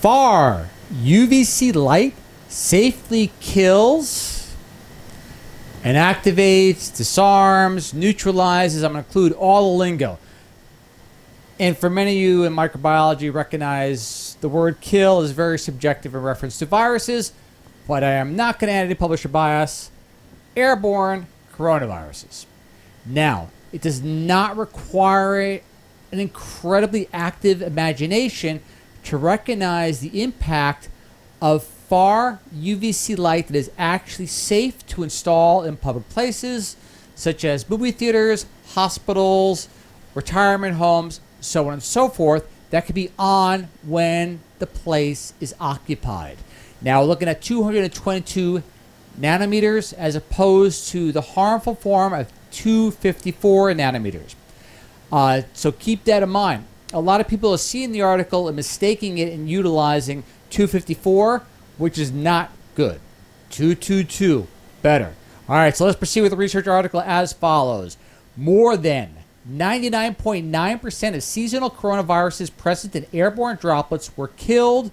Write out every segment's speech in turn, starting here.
Far UVC light safely kills inactivates, disarms, neutralizes. I'm going to include all the lingo. And for many of you in microbiology, recognize the word kill is very subjective in reference to viruses, but I am not going to add any publisher bias. Airborne coronaviruses. Now, it does not require an incredibly active imagination to recognize the impact of far UVC light that is actually safe to install in public places, such as movie theaters, hospitals, retirement homes, so on and so forth, that could be on when the place is occupied. Now, looking at 222 nanometers as opposed to the harmful form of 254 nanometers. Uh, so keep that in mind. A lot of people are seeing the article and mistaking it and utilizing 254, which is not good. 222, better. All right, so let's proceed with the research article as follows. More than 99.9% of seasonal coronaviruses present in airborne droplets were killed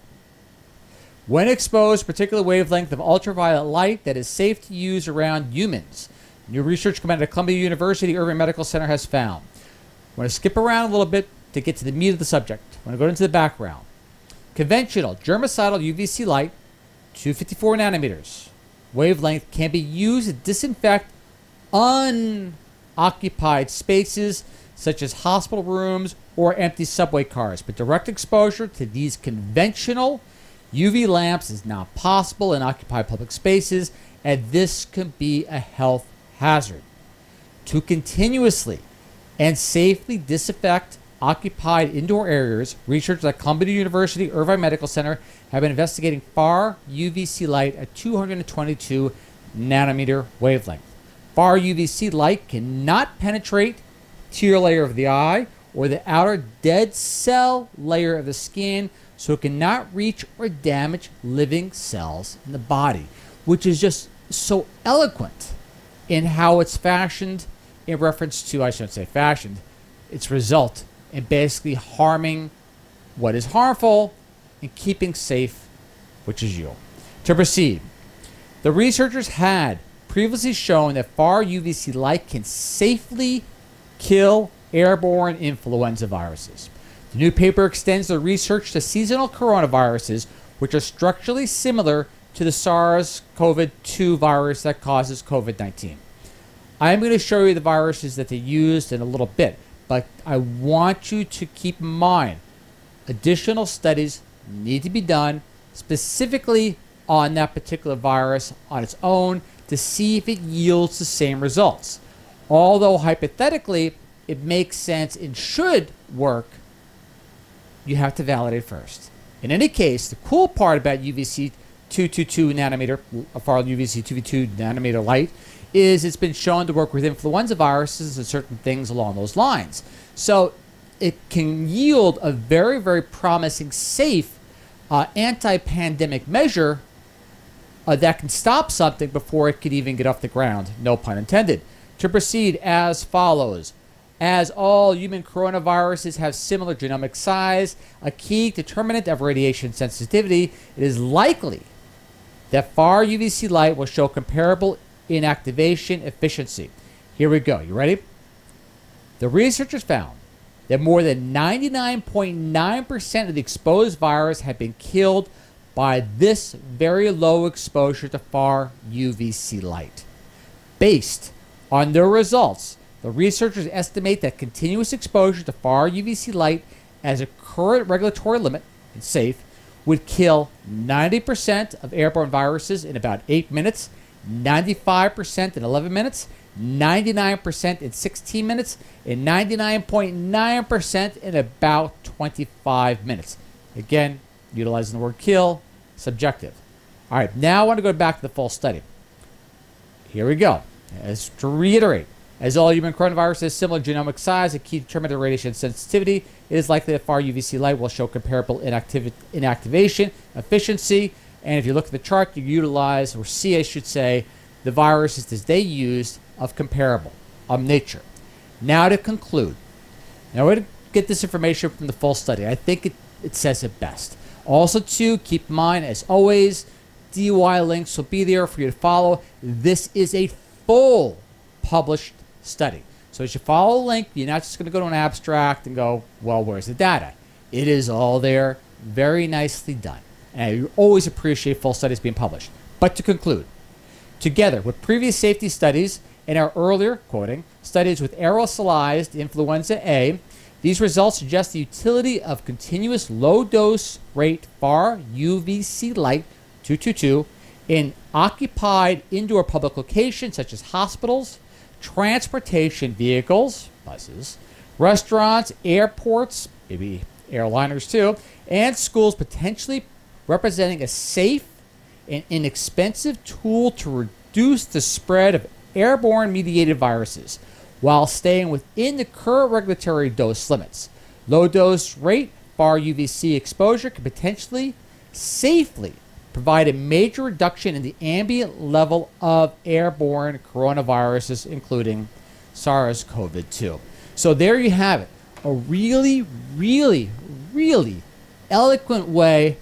when exposed to particular wavelength of ultraviolet light that is safe to use around humans. New research coming of Columbia University Irving Medical Center has found. I'm going to skip around a little bit to get to the meat of the subject. I'm going to go into the background. Conventional germicidal UVC light, 254 nanometers wavelength, can be used to disinfect unoccupied spaces such as hospital rooms or empty subway cars. But direct exposure to these conventional UV lamps is not possible in occupied public spaces, and this can be a health hazard. To continuously and safely disinfect occupied indoor areas, researchers at Columbia University Irving Medical Center have been investigating far UVC light at 222 nanometer wavelength. Far UVC light cannot penetrate tear layer of the eye or the outer dead cell layer of the skin, so it cannot reach or damage living cells in the body, which is just so eloquent in how it's fashioned in reference to, I shouldn't say fashioned, its result in basically harming what is harmful and keeping safe, which is you. To proceed, the researchers had previously shown that far UVC light can safely kill airborne influenza viruses. The new paper extends the research to seasonal coronaviruses, which are structurally similar to the SARS CoV 2 virus that causes COVID 19. I am going to show you the viruses that they used in a little bit, but I want you to keep in mind additional studies need to be done specifically on that particular virus on its own to see if it yields the same results. Although hypothetically it makes sense and should work, you have to validate first. In any case, the cool part about UVC 222 nanometer, far UVC 222 nanometer light, is it's been shown to work with influenza viruses and certain things along those lines. So it can yield a very, very promising, safe uh, anti pandemic measure uh, that can stop something before it could even get off the ground. No pun intended. To proceed as follows. As all human coronaviruses have similar genomic size, a key determinant of radiation sensitivity, it is likely that far UVC light will show comparable inactivation efficiency. Here we go. You ready? The researchers found that more than 99.9% of the exposed virus had been killed by this very low exposure to far UVC light. Based on their results, the researchers estimate that continuous exposure to far UVC light as a current regulatory limit and safe would kill 90% of airborne viruses in about 8 minutes, 95% in 11 minutes, 99% in 16 minutes, and 99.9% in about 25 minutes. Again, utilizing the word kill, subjective. All right, now I want to go back to the full study. Here we go. As to reiterate, as all human coronaviruses similar genomic size, a key determinant of radiation sensitivity, it is likely that far UVC light will show comparable inactiv- inactivation, efficiency, and if you look at the chart, you utilize, or see, I should say, the viruses that they used of comparable, of nature. Now to conclude, now we're going to get this information from the full study. I think it, it says it best. Also, too, keep in mind, as always, DOI links will be there for you to follow. This is a full published study. So as you follow a link, you're not just going to go to an abstract and go, well, where's the data? It is all there, very nicely done. And I always appreciate full studies being published. But to conclude, together with previous safety studies and our earlier, quoting, studies with aerosolized influenza A, these results suggest the utility of continuous low dose rate far UVC light 222 in occupied indoor public locations such as hospitals, transportation vehicles, buses, restaurants, airports, maybe airliners too, and schools potentially representing a safe and inexpensive tool to reduce the spread of airborne mediated viruses while staying within the current regulatory dose limits. Low dose rate far UVC exposure can potentially safely provide a major reduction in the ambient level of airborne coronaviruses, including SARS CoV 2. So there you have it. A really, really, really eloquent way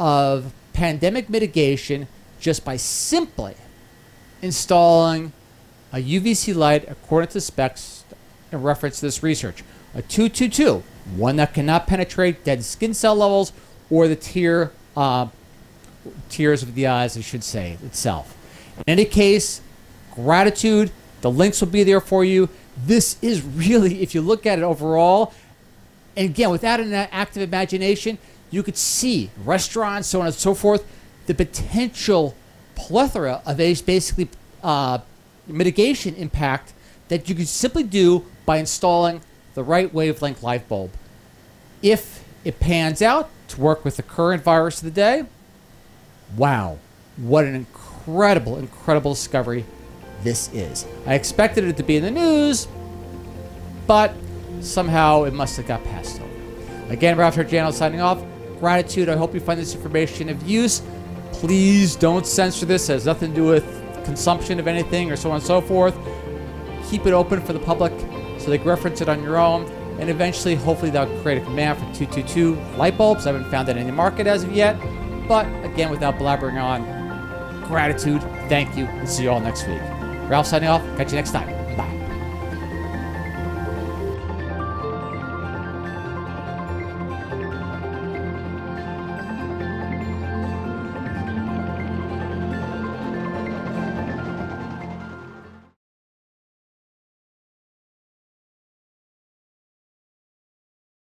of pandemic mitigation just by simply installing a UVC light according to the specs in reference to this research. A 222, one that cannot penetrate dead skin cell levels or the tear uh, tears of the eyes, I should say, itself. In any case, gratitude. The links will be there for you. This is really, if you look at it overall, and again, without an active imagination, you could see restaurants, so on and so forth, the potential plethora of basically uh, mitigation impact that you could simply do by installing the right wavelength light bulb. If it pans out to work with the current virus of the day, wow, what an incredible, incredible discovery this is. I expected it to be in the news, but somehow it must have got passed over. Again, Ralph Channel signing off. Gratitude. I hope you find this information of use. Please don't censor this. It has nothing to do with consumption of anything or so on and so forth. Keep it open for the public so they can reference it on your own. And eventually, hopefully, they'll create a command for 222 light bulbs. I haven't found that in the market as of yet. But again, without blabbering on, gratitude, thank you, and see you all next week. Ralph signing off. Catch you next time.